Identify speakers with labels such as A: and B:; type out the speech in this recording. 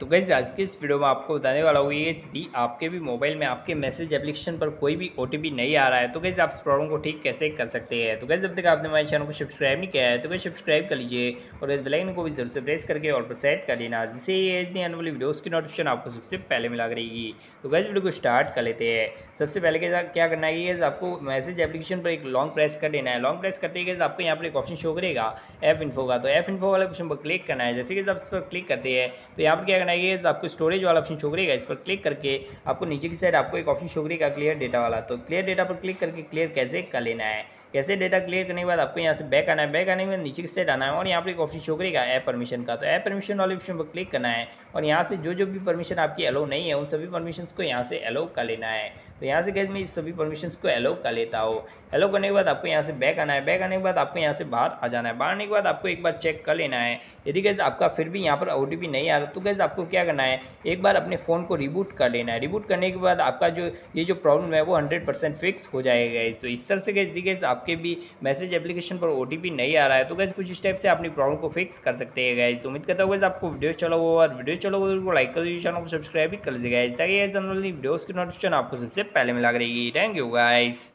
A: तो गैस आज के इस वीडियो में आपको बताने वाला हूँ, ये यदि आपके भी मोबाइल में आपके मैसेज एप्लीकेशन पर कोई भी ओटीपी नहीं आ रहा है। तो गैस आप इस प्रॉब्लम को ठीक कैसे कर सकते हैं? तो गैस जब तक आपने हमारे चैनल को सब्सक्राइब नहीं किया है तो गैस सब्सक्राइब कर लीजिए और इस बेलाइन को भी ज़रूर से प्रेस करके और सेट कर लेना, जिससे ये एच आने वाली वीडियोज़ की नोटिफिकेशन आपको सबसे पहले मिला करेगी। तो गैस वीडियो को स्टार्ट कर लेते हैं। सबसे पहले क्या करना है गैस आपको मैसेज एप्लीकेशन पर एक लॉन्ग प्रेस कर लेना है। लॉन्ग प्रेस करते ही आपको यहाँ पर एक ऑप्शन शो करेगा ऐप इन्फो का। तो ऐप इन्फो वाले ऑप्शन पर क्लिक करना है। जैसे कि आप इस पर क्लिक करते हैं तो यहाँ पर क्या करना है आपको स्टोरेज वाला ऑप्शन शो करेगा। इस पर क्लिक करके आपको नीचे की साइड आपको एक ऑप्शन शो करेगा क्लियर डेटा वाला। तो क्लियर डेटा पर क्लिक करके क्लियर कैसे कर लेना है? कैसे डेटा क्लियर करने के बाद आपको यहाँ से बैक आना है। बैक आने के बाद नीचे की साइड आना है और यहाँ पर एक ऑप्शन शो करेगा ऐप परमिशन का। तो ऐप परमिशन वाले ऑप्शन पर क्लिक करना है और यहाँ से जो जो भी परमिशन आपकी अलो नहीं है, उन सभी परमिशन को यहाँ से अलो कर लेना है। तो यहाँ से गैस मैं इस सभी परमिशन को अलो कर लेता हूँ। अलो करने के बाद आपको यहाँ से बैक आना है। बैक आने के बाद आपको यहाँ से बाहर आ जाना है। बाहर आने के बाद आपको एक बार चेक कर लेना है। यदि गैस आपका फिर भी यहाँ पर ओ नहीं आ रहा तो गैस आपको क्या करना है? एक बार अपने फ़ोन को रिबूट कर लेना है। रिबूट करने के बाद आपका जो ये जो प्रॉब्लम है वो हंड्रेड परसेंट फिक्स हो जाएगा इस तो इस तरह से गैस दी गैस आपके भी मैसेज एप्लीकेशन पर ओटीपी नहीं आ रहा है। तो गैस कुछ स्टेप से अपनी प्रॉब्लम को फिक्स कर सकते हैं गैस तो उम्मीद करता हूँ आपको वीडियो चलो और वीडियो चलो तो लाइक कर लीजिए चैनल को सब्सक्राइब भी कर लीजिएगा ताकि वीडियोज़ की नोटिफिकेशन आपको सबसे पहले मिला करेगी। Thank you guys